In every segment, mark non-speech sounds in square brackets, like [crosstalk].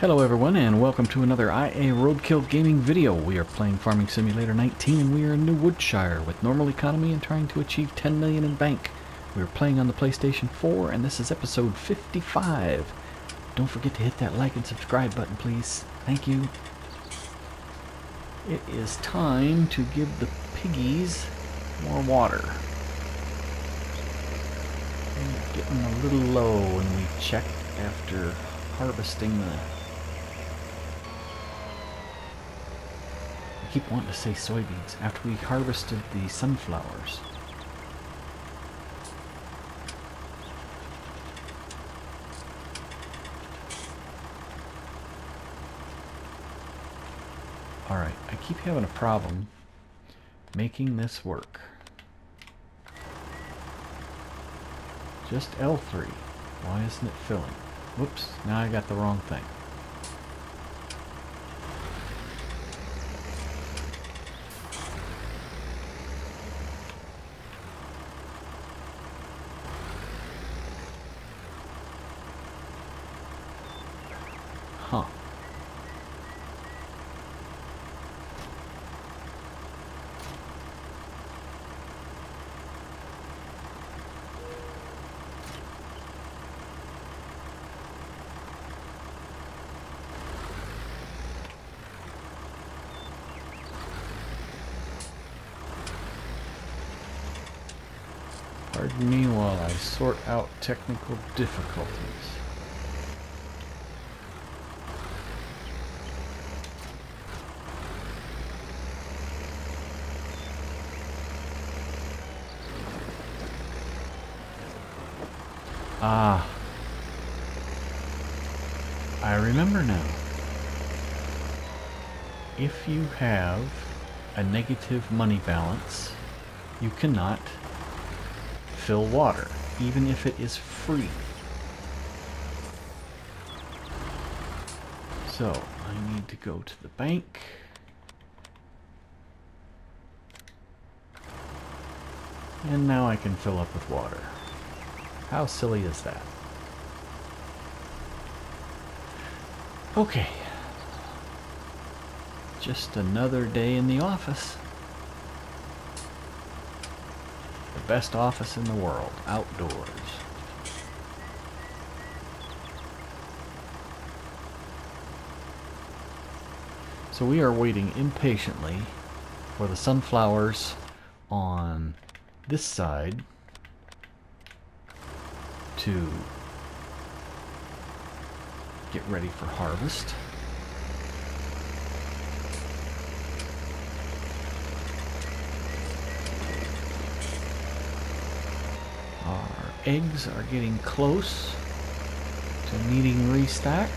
Hello everyone and welcome to another IA Roadkill Gaming video. We are playing Farming Simulator 19 and we are in New Woodshire with normal economy and trying to achieve 10 million in bank. We are playing on the PlayStation 4 and this is episode 55. Don't forget to hit that like and subscribe button please. Thank you. It is time to give the piggies more water. They're getting a little low when we checked after harvesting the keep wanting to say soybeans after we harvested the sunflowers. Alright, I keep having a problem making this work. Just L3. Why isn't it filling? Whoops, now I got the wrong thing. Pardon me while I sort out technical difficulties. Ah. I remember now. If you have a negative money balance, you cannot fill water, even if it is free. So, I need to go to the bank. And now I can fill up with water. How silly is that? Okay. Just another day in the office. The best office in the world, outdoors. So we are waiting impatiently for the sunflowers on this side to get ready for harvest. Eggs are getting close to needing restacked.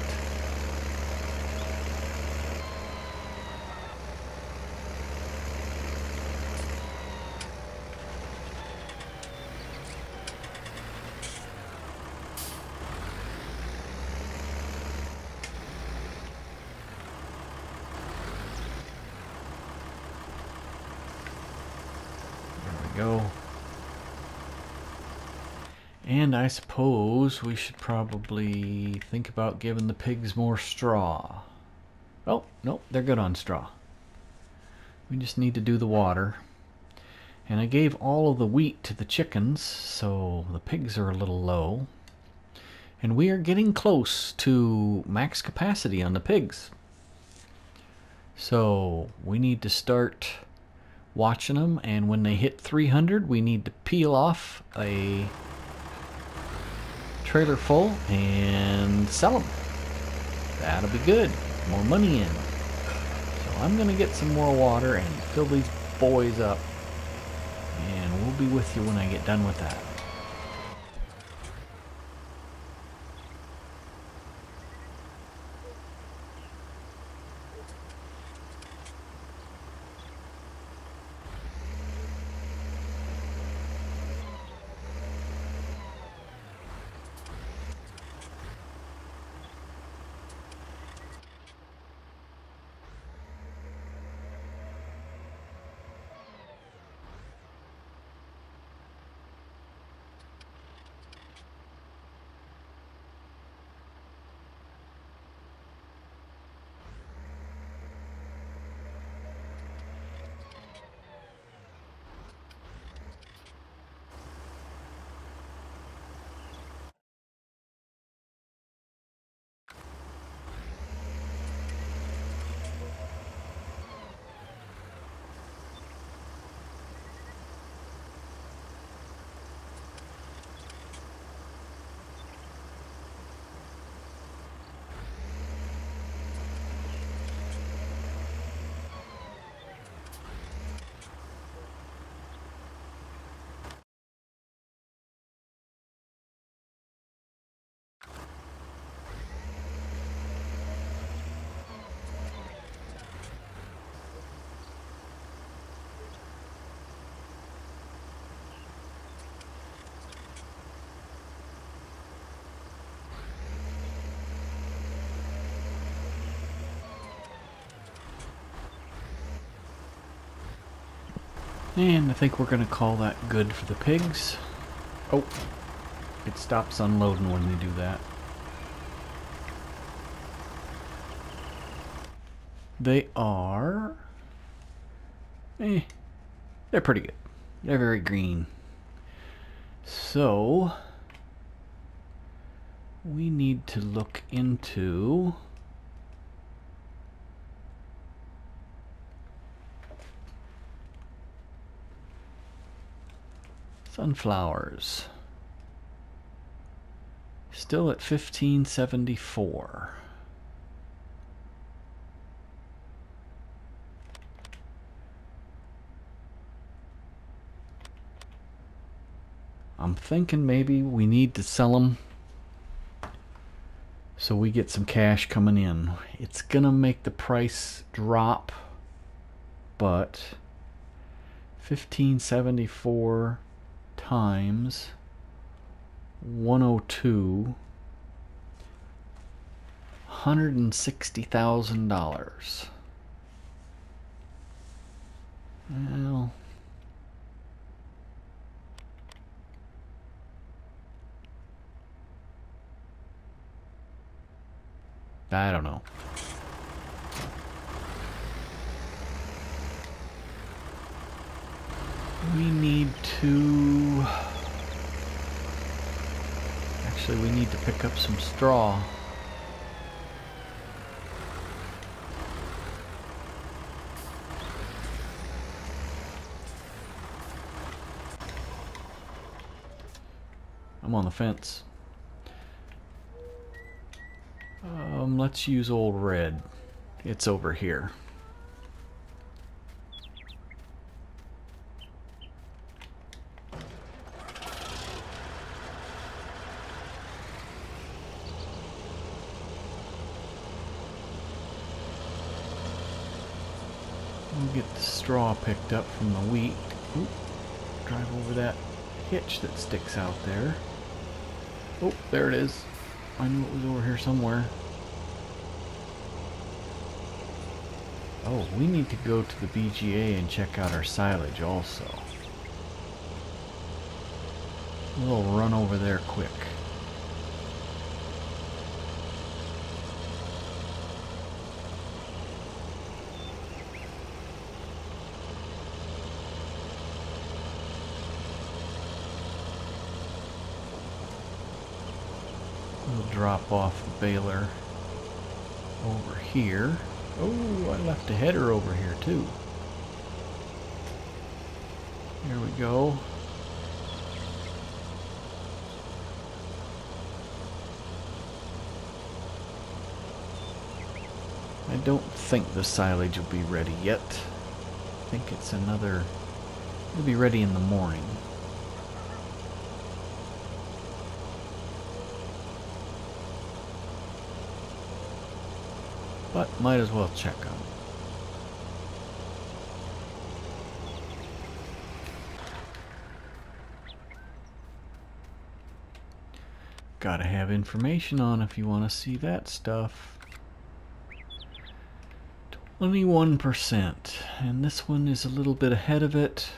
There we go. And I suppose we should probably think about giving the pigs more straw. Oh, no, they're good on straw. We just need to do the water. And I gave all of the wheat to the chickens, so the pigs are a little low. And we are getting close to max capacity on the pigs. So we need to start watching them, and when they hit 300, we need to peel off a trailer full and sell them. That'll be good. More money in. So I'm going to get some more water and fill these boys up. And we'll be with you when I get done with that. And I think we're going to call that good for the pigs. Oh, it stops unloading when we do that. They are... Eh, they're pretty good. They're very green. So, we need to look into... Sunflowers. Still at 1574. I'm thinking maybe we need to sell them so we get some cash coming in. It's gonna make the price drop, but 1574 times 102 $160,000. Well, I don't know. We need to... Actually, we need to pick up some straw. I'm on the fence. Um, let's use old red. It's over here. We'll get the straw picked up from the wheat. Oop, drive over that hitch that sticks out there. Oh, there it is. I knew it was over here somewhere. Oh, we need to go to the BGA and check out our silage also. We'll run over there quick. We'll drop off the baler over here. Oh, I left a header over here too. Here we go. I don't think the silage will be ready yet. I think it's another... It'll be ready in the morning. But might as well check it. Gotta have information on if you want to see that stuff. 21%. And this one is a little bit ahead of it.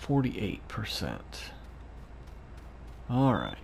48%. Alright.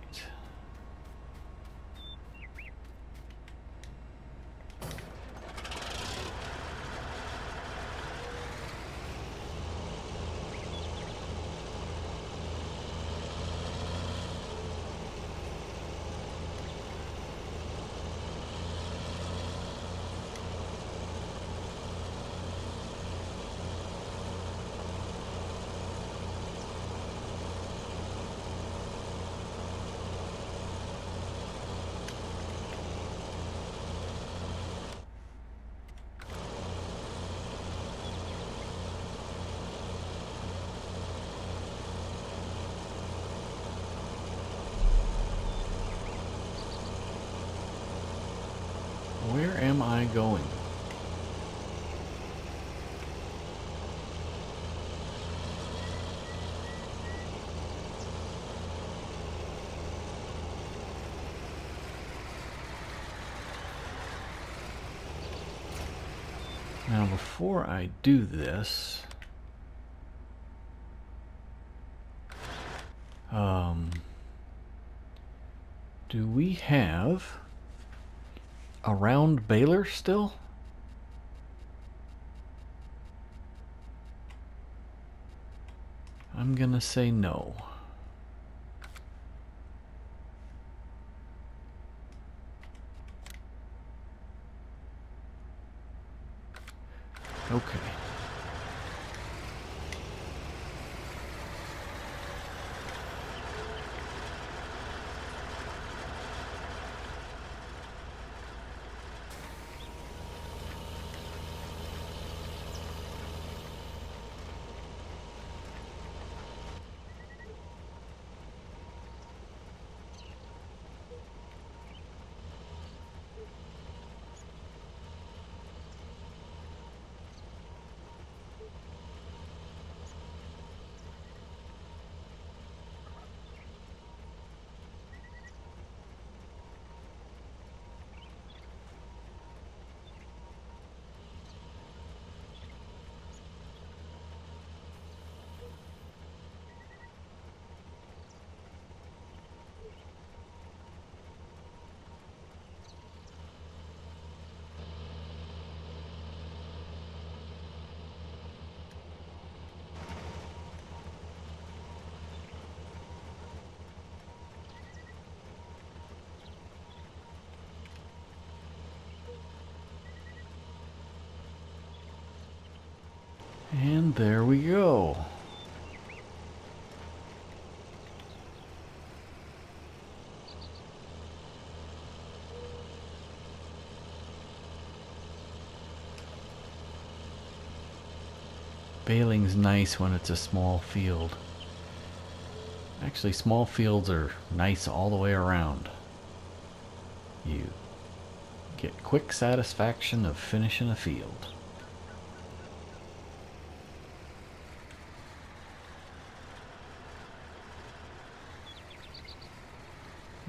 Where am I going? Now before I do this, um, do we have a round baler still? I'm gonna say no. Okay. And there we go. Baling's nice when it's a small field. Actually, small fields are nice all the way around. You get quick satisfaction of finishing a field.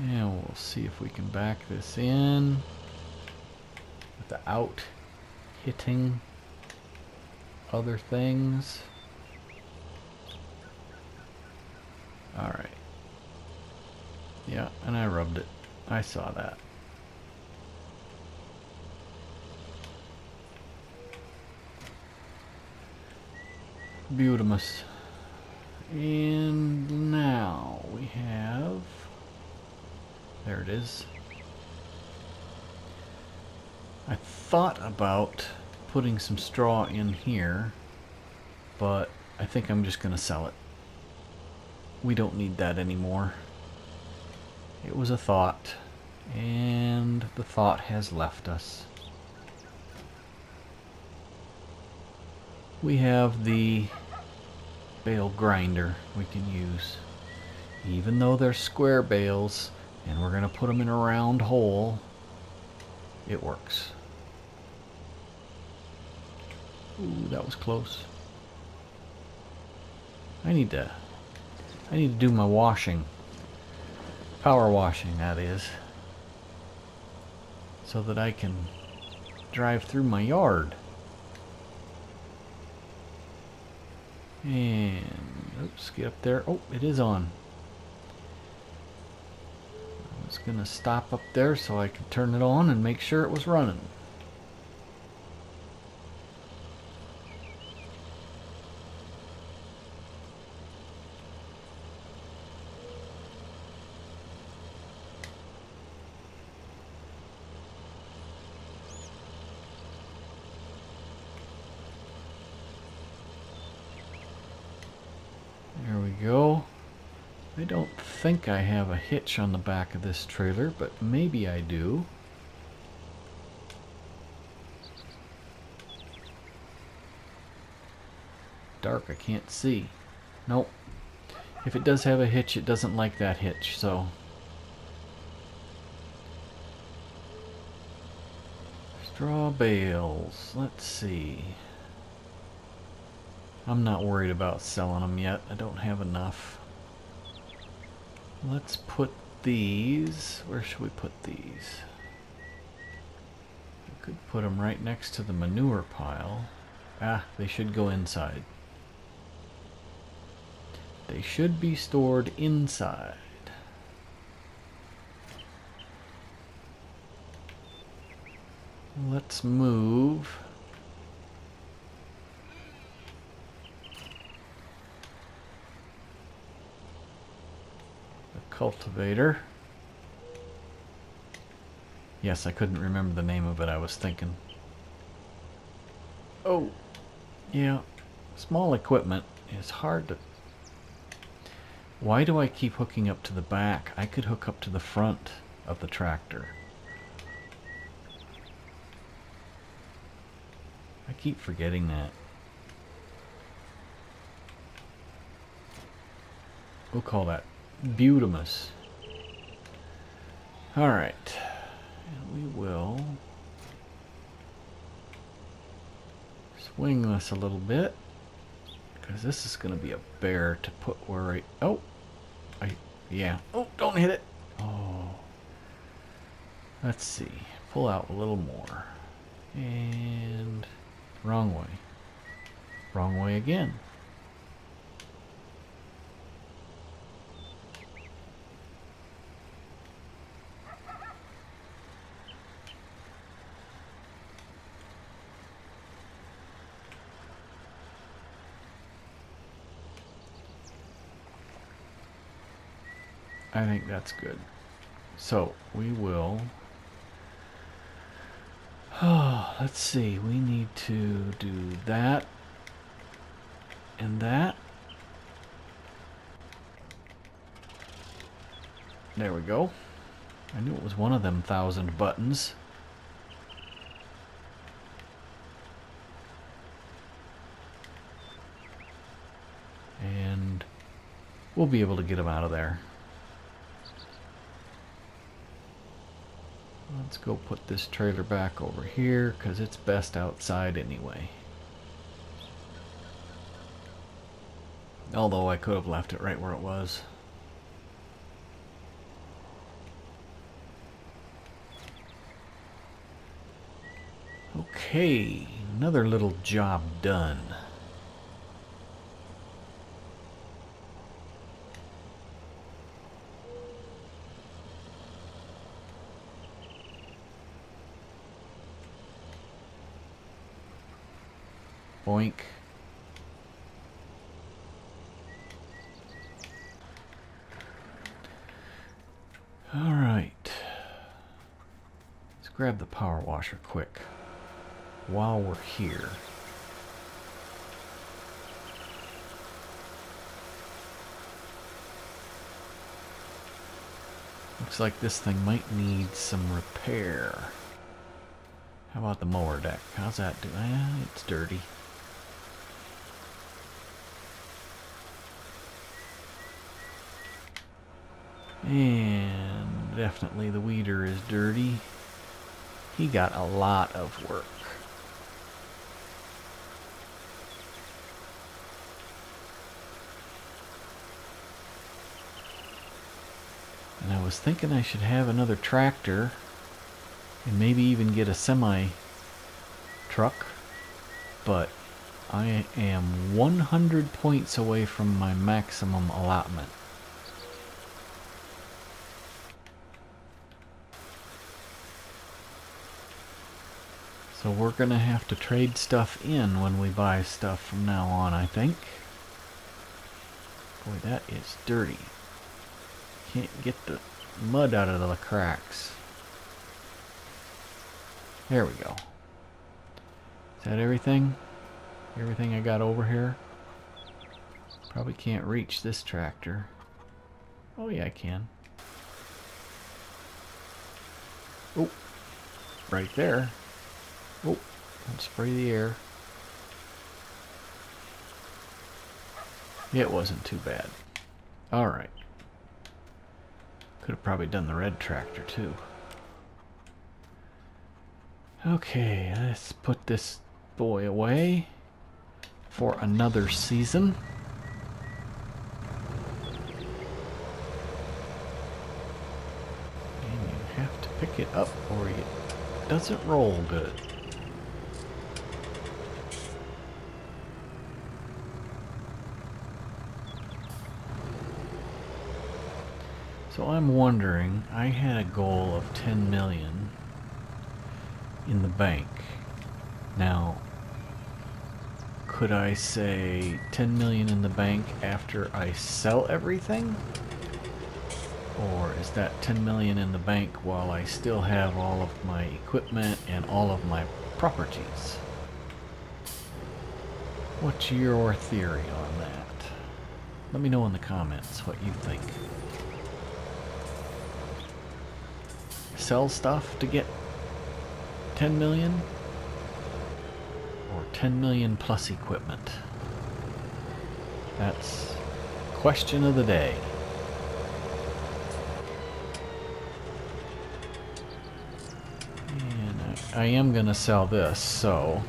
Yeah, we'll see if we can back this in without hitting other things. Alright. Yeah, and I rubbed it. I saw that. Beautimus. And now we have there it is. I thought about putting some straw in here, but I think I'm just going to sell it. We don't need that anymore. It was a thought, and the thought has left us. We have the bale grinder we can use. Even though they're square bales, and we're going to put them in a round hole. It works. Ooh, that was close. I need to I need to do my washing. Power washing, that is. So that I can drive through my yard. And, oops, get up there. Oh, it is on was going to stop up there so I could turn it on and make sure it was running. There we go. I don't think I have a hitch on the back of this trailer, but maybe I do. Dark, I can't see. Nope. If it does have a hitch, it doesn't like that hitch, so... Straw bales. Let's see. I'm not worried about selling them yet. I don't have enough. Let's put these, where should we put these? We could put them right next to the manure pile. Ah, they should go inside. They should be stored inside. Let's move. Cultivator. Yes, I couldn't remember the name of it I was thinking. Oh, yeah. Small equipment is hard to... Why do I keep hooking up to the back? I could hook up to the front of the tractor. I keep forgetting that. We'll call that Butamus. Alright we will swing this a little bit because this is going to be a bear to put where I, oh, I, yeah, oh, don't hit it. Oh, let's see, pull out a little more and wrong way, wrong way again. I think that's good. So we will. Oh, [sighs] let's see. We need to do that and that. There we go. I knew it was one of them thousand buttons. And we'll be able to get them out of there. Let's go put this trailer back over here because it's best outside anyway. Although I could have left it right where it was. Okay, another little job done. Boink. Alright. Let's grab the power washer quick while we're here. Looks like this thing might need some repair. How about the mower deck? How's that doing? Eh, it's dirty. And definitely the weeder is dirty. He got a lot of work. And I was thinking I should have another tractor and maybe even get a semi truck, but I am 100 points away from my maximum allotment. So we're going to have to trade stuff in when we buy stuff from now on, I think. Boy, that is dirty. Can't get the mud out of the cracks. There we go. Is that everything? Everything I got over here? Probably can't reach this tractor. Oh yeah, I can. Oh, right there. Oh, don't spray the air. It wasn't too bad. Alright. Could have probably done the red tractor too. Okay, let's put this boy away for another season. And you have to pick it up or you doesn't roll good. So I'm wondering, I had a goal of 10 million in the bank. Now, could I say 10 million in the bank after I sell everything? Or is that 10 million in the bank while I still have all of my equipment and all of my properties? What's your theory on that? Let me know in the comments what you think. Sell stuff to get 10 million? Or 10 million plus equipment? That's question of the day. And I, I am going to sell this, so...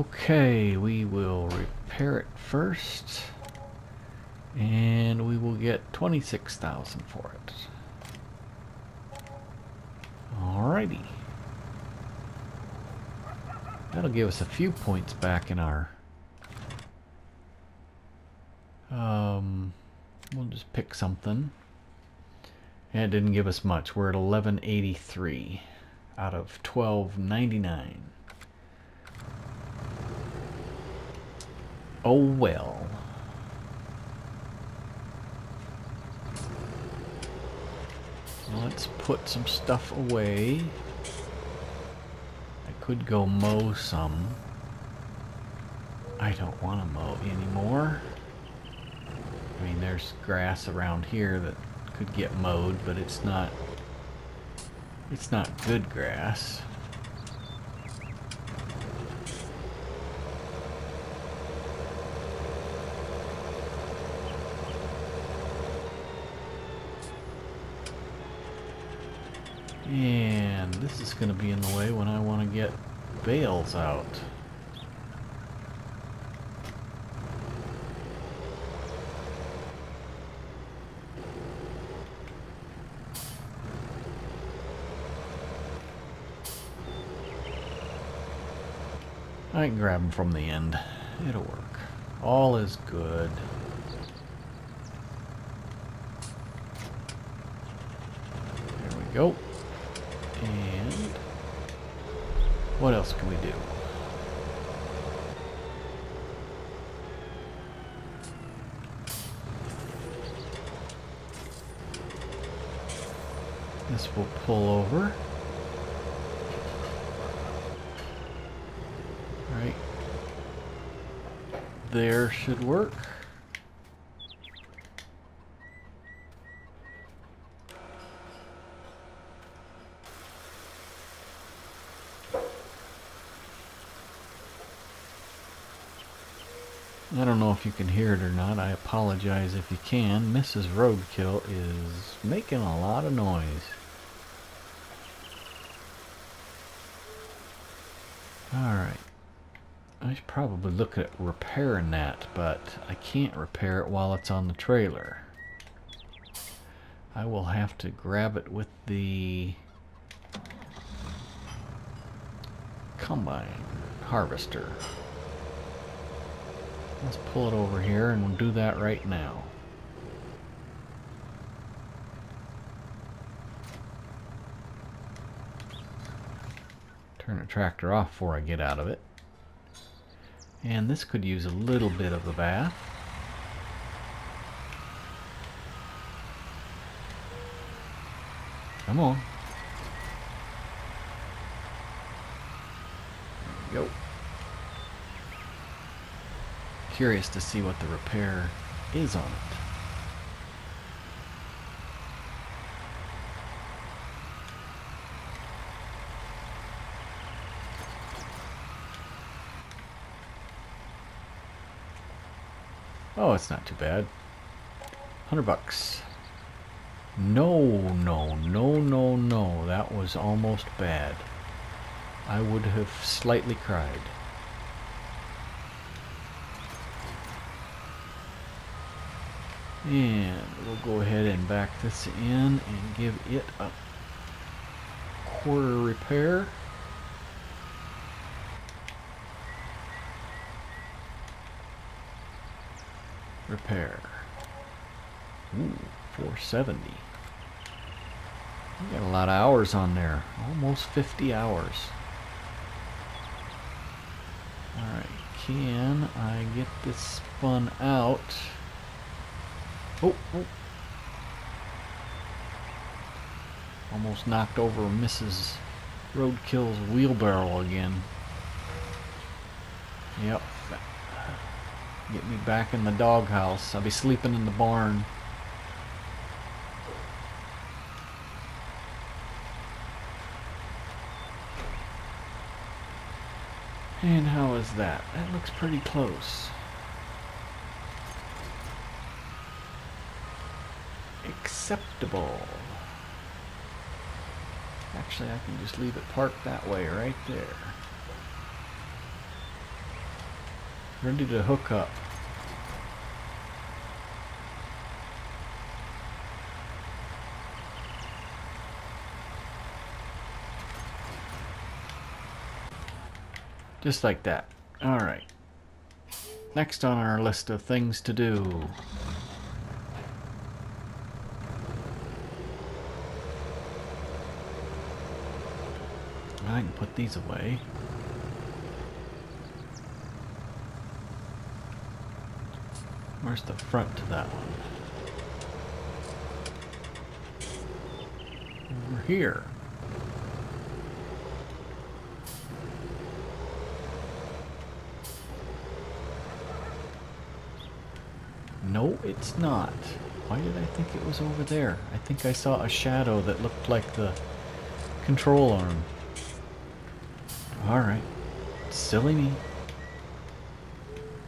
Okay, we will repair it first. And we will get 26,000 for it. Alrighty. That'll give us a few points back in our... Um, we'll just pick something. And it didn't give us much. We're at 1183 out of 1299. Oh well. Let's put some stuff away. I could go mow some. I don't want to mow anymore. I mean, there's grass around here that could get mowed, but it's not... It's not good grass. And this is going to be in the way when I want to get bales out. I can grab them from the end. It'll work. All is good. There we go. And what else can we do? This will pull over. Right there should work. I don't know if you can hear it or not. I apologize if you can. Mrs. Roadkill is making a lot of noise. Alright. I should probably look at repairing that, but I can't repair it while it's on the trailer. I will have to grab it with the combine harvester. Let's pull it over here and we'll do that right now. Turn the tractor off before I get out of it. And this could use a little bit of the bath. Come on. There we go curious to see what the repair is on it. Oh, it's not too bad. 100 bucks. No, no, no, no, no. That was almost bad. I would have slightly cried. And we'll go ahead and back this in and give it a quarter repair. Repair. Ooh, 470. We got a lot of hours on there. Almost 50 hours. Alright, can I get this spun out? Oh, oh. Almost knocked over Mrs. Roadkill's wheelbarrow again. Yep. Get me back in the doghouse. I'll be sleeping in the barn. And how is that? That looks pretty close. Acceptable. Actually, I can just leave it parked that way right there. Ready to hook up. Just like that. Alright. Next on our list of things to do. I can put these away. Where's the front to that one? Over here. No, it's not. Why did I think it was over there? I think I saw a shadow that looked like the control arm. Alright. Silly me.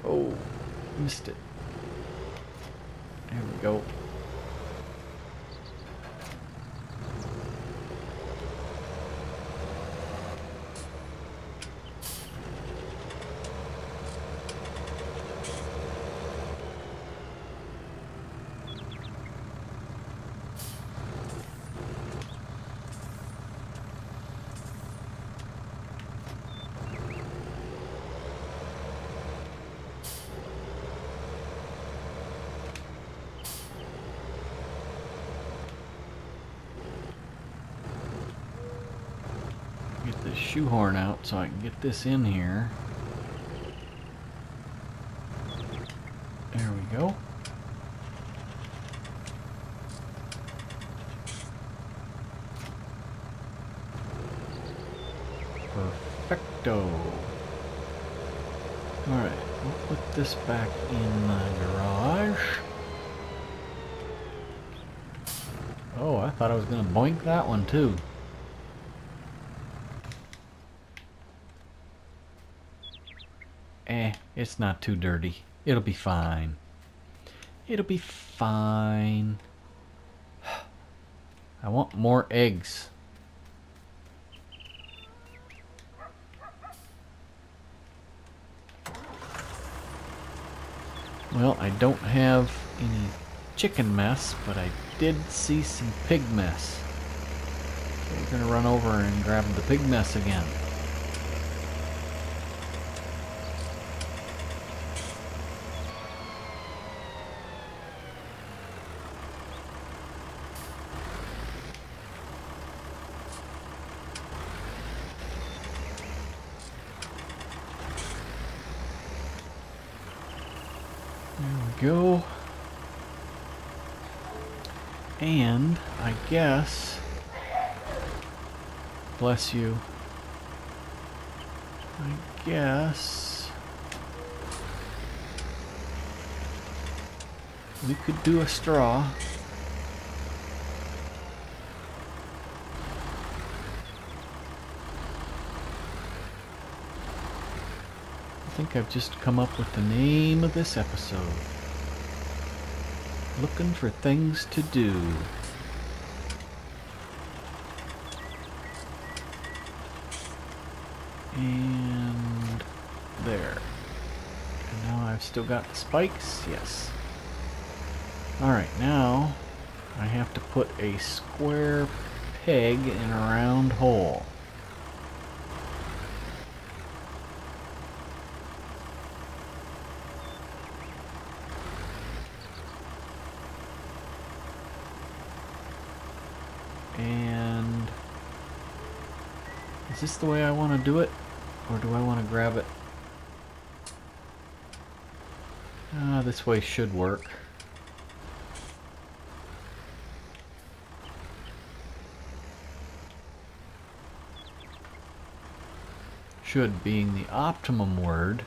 Oh, missed it. There we go. Shoehorn out so I can get this in here. There we go. Perfecto. Alright, we'll put this back in the garage. Oh, I thought I was going to boink that one too. Eh, it's not too dirty. It'll be fine. It'll be fine. [sighs] I want more eggs. Well, I don't have any chicken mess, but I did see some pig mess. So we're gonna run over and grab the pig mess again. There we go. And I guess, bless you, I guess we could do a straw. I think I've just come up with the name of this episode. looking for things to do. And there. And now I've still got the spikes. Yes. Alright, now I have to put a square peg in a round hole. And is this the way I want to do it? Or do I want to grab it? This way should work. Should being the optimum word.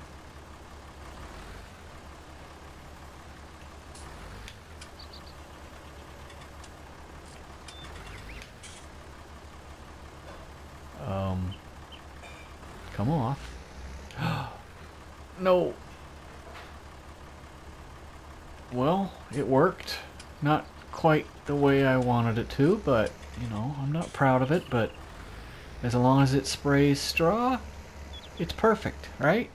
Um, Come off. [gasps] no. Well, it worked. Not quite the way I wanted it to, but, you know, I'm not proud of it, but as long as it sprays straw, it's perfect, right?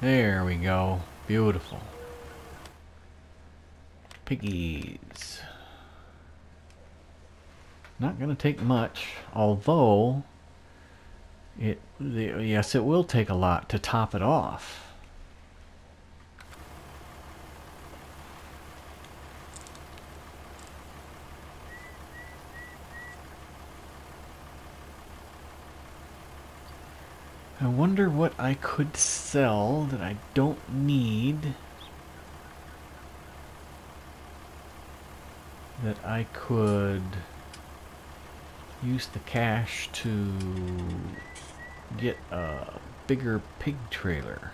There we go. Beautiful. Piggies. Not going to take much, although it the, yes, it will take a lot to top it off. I wonder what I could sell that I don't need. That I could use the cash to get a bigger pig trailer.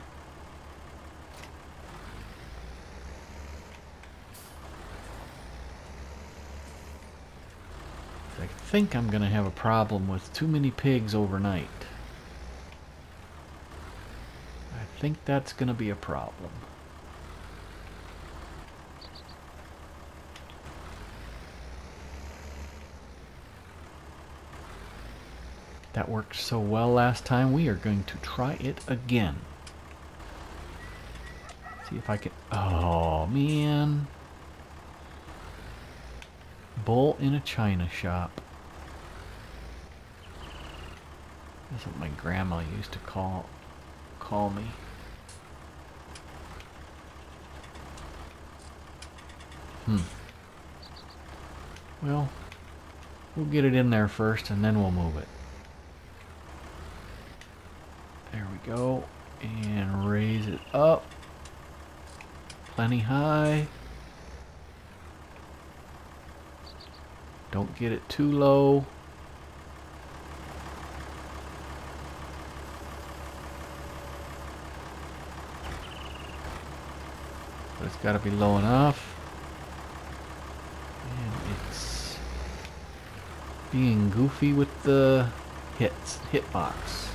I think I'm going to have a problem with too many pigs overnight. I think that's going to be a problem. That worked so well last time, we are going to try it again. See if I can... Oh, man. Bull in a china shop. That's what my grandma used to call call me. Hmm. Well, we'll get it in there first and then we'll move it. There go. And raise it up. Plenty high. Don't get it too low. But it's got to be low enough. And it's being goofy with the hits, hitbox.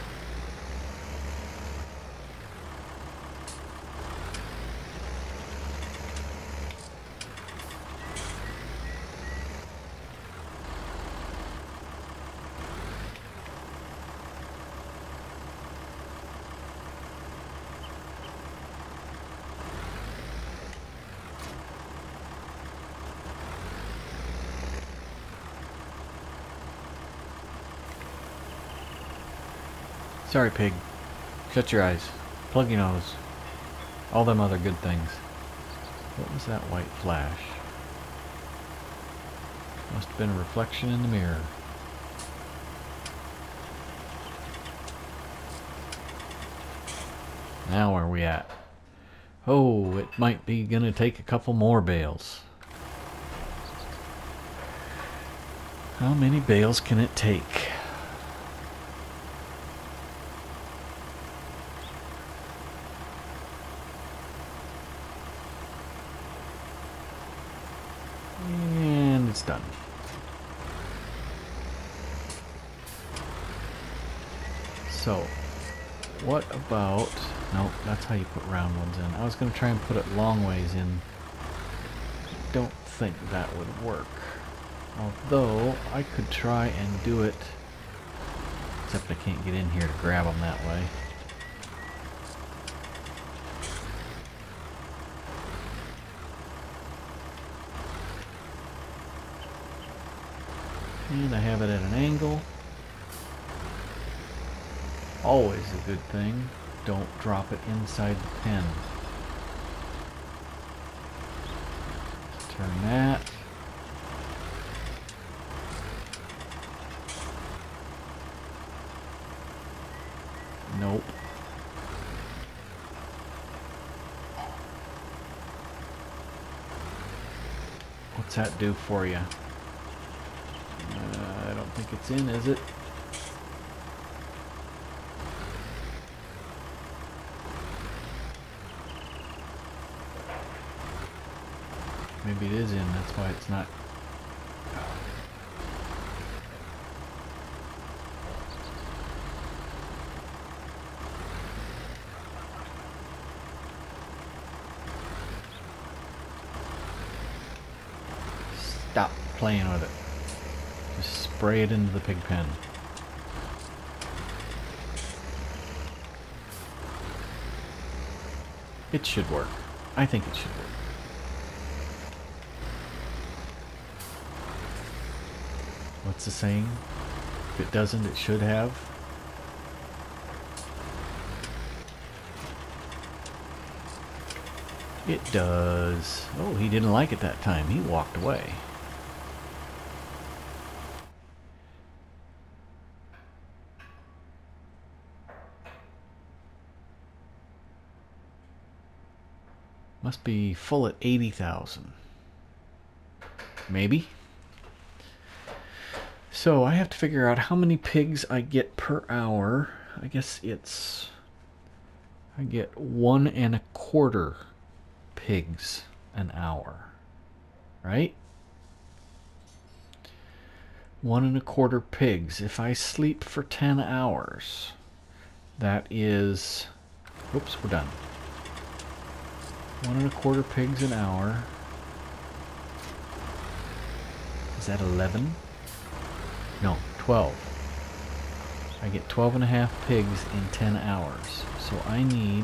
Sorry, pig. Shut your eyes. Plug your nose. All them other good things. What was that white flash? Must have been a reflection in the mirror. Now where are we at? Oh, it might be gonna take a couple more bales. How many bales can it take? So, what about... Nope, that's how you put round ones in. I was going to try and put it long ways in. Don't think that would work. Although, I could try and do it... Except I can't get in here to grab them that way. And I have it at an angle. Always a good thing. Don't drop it inside the pen. Turn that. Nope. What's that do for you? Uh, I don't think it's in, is it? Maybe it is in, that's why it's not Stop playing with it. Just spray it into the pig pen. It should work. I think it should work. What's the saying? If it doesn't, it should have. It does. Oh, he didn't like it that time. He walked away. Must be full at 80,000. Maybe. So I have to figure out how many pigs I get per hour. I guess it's... I get one and a quarter pigs an hour. Right? One and a quarter pigs. If I sleep for 10 hours, that is... Oops, we're done. One and a quarter pigs an hour. Is that 11? No, 12. I get 12 and a half pigs in 10 hours. So I need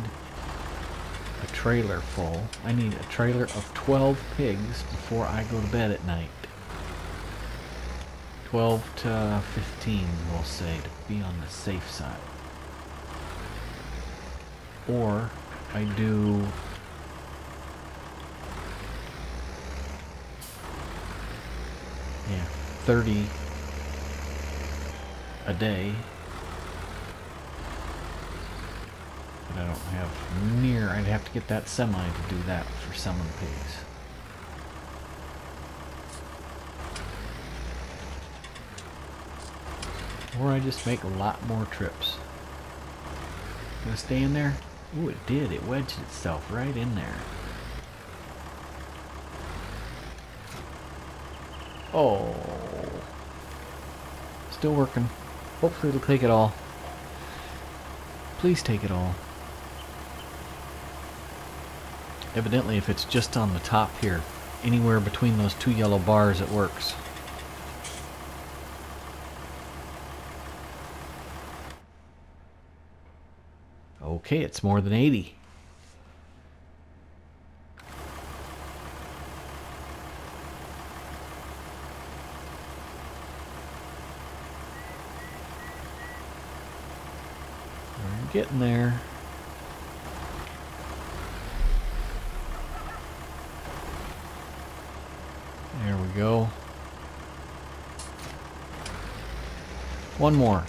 a trailer full. I need a trailer of 12 pigs before I go to bed at night. 12 to 15, we'll say, to be on the safe side. Or I do yeah, 30 a day. But I don't have near, I'd have to get that semi to do that for the pigs. Or I just make a lot more trips. Gonna stay in there? Ooh, it did. It wedged itself right in there. Oh. Still working. Hopefully it'll take it all. Please take it all. Evidently if it's just on the top here, anywhere between those two yellow bars it works. Okay, it's more than 80. There. There we go. One more,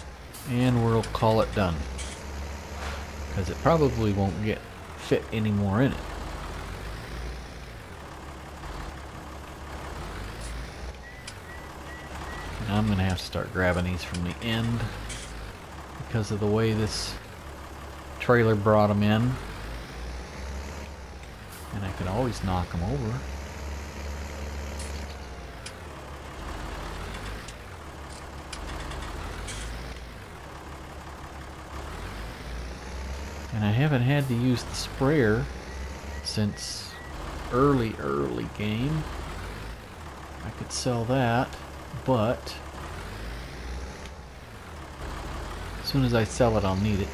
and we'll call it done. Because it probably won't get fit anymore in it. Now I'm going to have to start grabbing these from the end because of the way this trailer brought them in. And I could always knock them over. And I haven't had to use the sprayer since early, early game. I could sell that, but as soon as I sell it, I'll need it.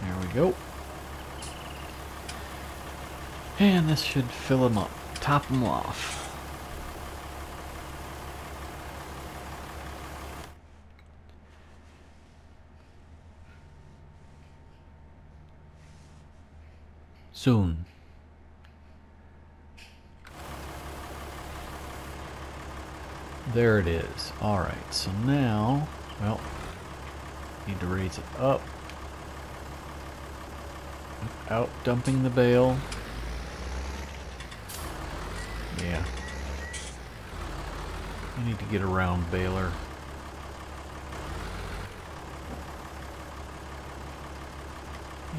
There we go. And this should fill them up, top them off. Soon. There it is. Alright, so now, well, need to raise it up. Out dumping the bale. Yeah. I need to get around baler.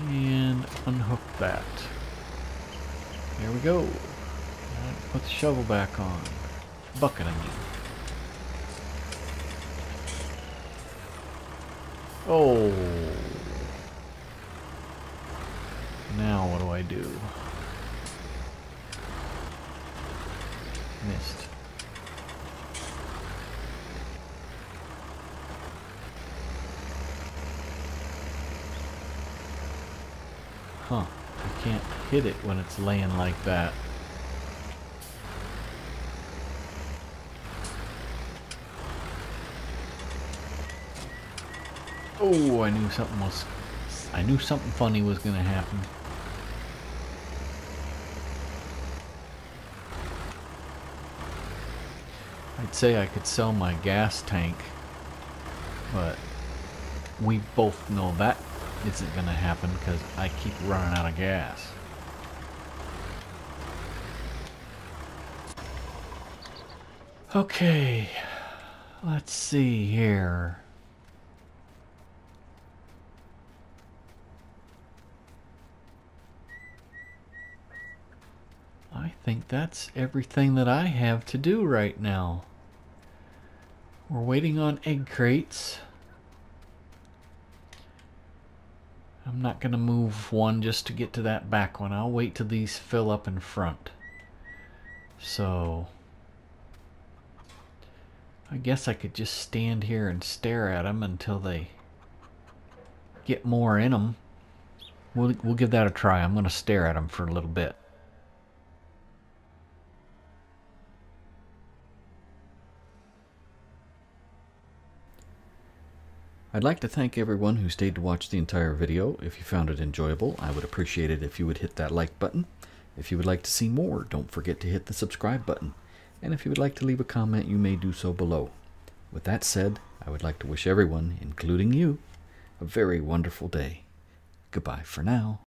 And unhook that. There we go. put the shovel back on. Bucket, I mean. Oh. Now what do I do? Missed. Huh. I can't hit it when it's laying like that. Oh, I knew something was... I knew something funny was going to happen. I'd say I could sell my gas tank, but we both know that isn't going to happen because I keep running out of gas. Okay, let's see here. I think that's everything that I have to do right now. We're waiting on egg crates. I'm not going to move one just to get to that back one. I'll wait till these fill up in front. So, I guess I could just stand here and stare at them until they get more in them. We'll, we'll give that a try. I'm going to stare at them for a little bit. I'd like to thank everyone who stayed to watch the entire video. If you found it enjoyable, I would appreciate it if you would hit that like button. If you would like to see more, don't forget to hit the subscribe button. And if you would like to leave a comment, you may do so below. With that said, I would like to wish everyone, including you, a very wonderful day. Goodbye for now.